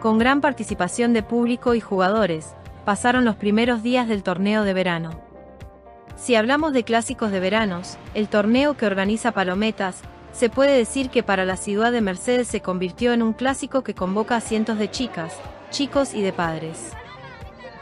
Con gran participación de público y jugadores, pasaron los primeros días del torneo de verano. Si hablamos de clásicos de veranos, el torneo que organiza Palometas, se puede decir que para la ciudad de Mercedes se convirtió en un clásico que convoca a cientos de chicas, chicos y de padres.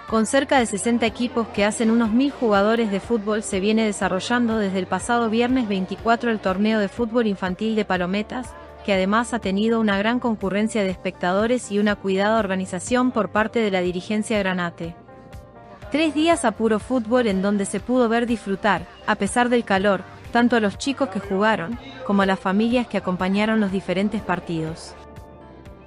Con cerca de 60 equipos que hacen unos mil jugadores de fútbol se viene desarrollando desde el pasado viernes 24 el torneo de fútbol infantil de Palometas, que además ha tenido una gran concurrencia de espectadores y una cuidada organización por parte de la dirigencia Granate. Tres días a puro fútbol en donde se pudo ver disfrutar, a pesar del calor, tanto a los chicos que jugaron, como a las familias que acompañaron los diferentes partidos.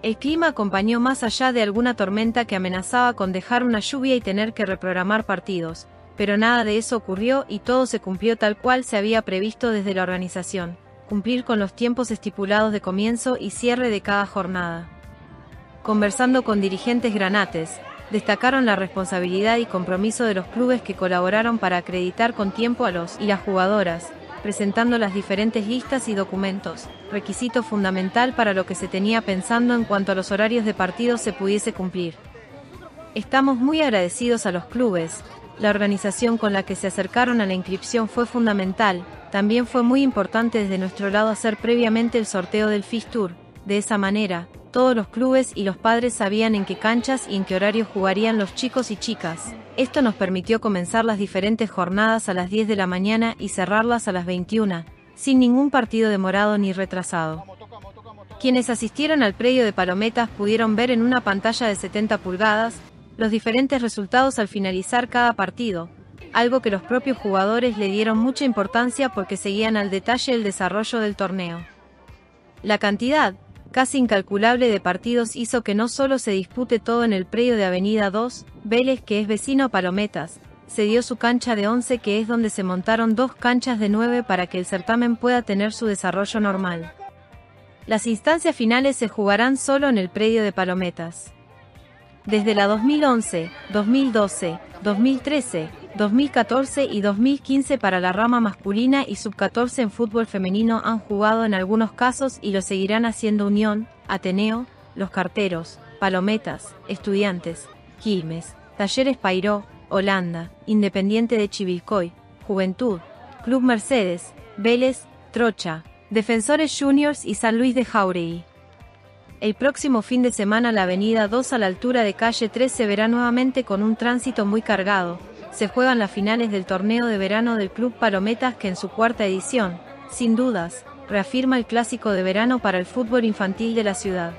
El clima acompañó más allá de alguna tormenta que amenazaba con dejar una lluvia y tener que reprogramar partidos, pero nada de eso ocurrió y todo se cumplió tal cual se había previsto desde la organización, cumplir con los tiempos estipulados de comienzo y cierre de cada jornada. Conversando con dirigentes granates, destacaron la responsabilidad y compromiso de los clubes que colaboraron para acreditar con tiempo a los y las jugadoras, presentando las diferentes listas y documentos, requisito fundamental para lo que se tenía pensando en cuanto a los horarios de partido se pudiese cumplir. Estamos muy agradecidos a los clubes, la organización con la que se acercaron a la inscripción fue fundamental, también fue muy importante desde nuestro lado hacer previamente el sorteo del Tour, de esa manera, todos los clubes y los padres sabían en qué canchas y en qué horario jugarían los chicos y chicas. Esto nos permitió comenzar las diferentes jornadas a las 10 de la mañana y cerrarlas a las 21, sin ningún partido demorado ni retrasado. Quienes asistieron al predio de Palometas pudieron ver en una pantalla de 70 pulgadas los diferentes resultados al finalizar cada partido, algo que los propios jugadores le dieron mucha importancia porque seguían al detalle el desarrollo del torneo. La cantidad, casi incalculable de partidos hizo que no solo se dispute todo en el predio de Avenida 2, Vélez que es vecino a Palometas, se dio su cancha de 11 que es donde se montaron dos canchas de 9 para que el certamen pueda tener su desarrollo normal. Las instancias finales se jugarán solo en el predio de Palometas. Desde la 2011, 2012, 2013, 2014 y 2015 para la rama masculina y sub-14 en fútbol femenino han jugado en algunos casos y lo seguirán haciendo Unión, Ateneo, Los Carteros, Palometas, Estudiantes, Quilmes, Talleres Pairó, Holanda, Independiente de Chivilcoy, Juventud, Club Mercedes, Vélez, Trocha, Defensores Juniors y San Luis de Jauregui. El próximo fin de semana la avenida 2 a la altura de calle 3 se verá nuevamente con un tránsito muy cargado, se juegan las finales del torneo de verano del Club Palometas que en su cuarta edición, sin dudas, reafirma el clásico de verano para el fútbol infantil de la ciudad.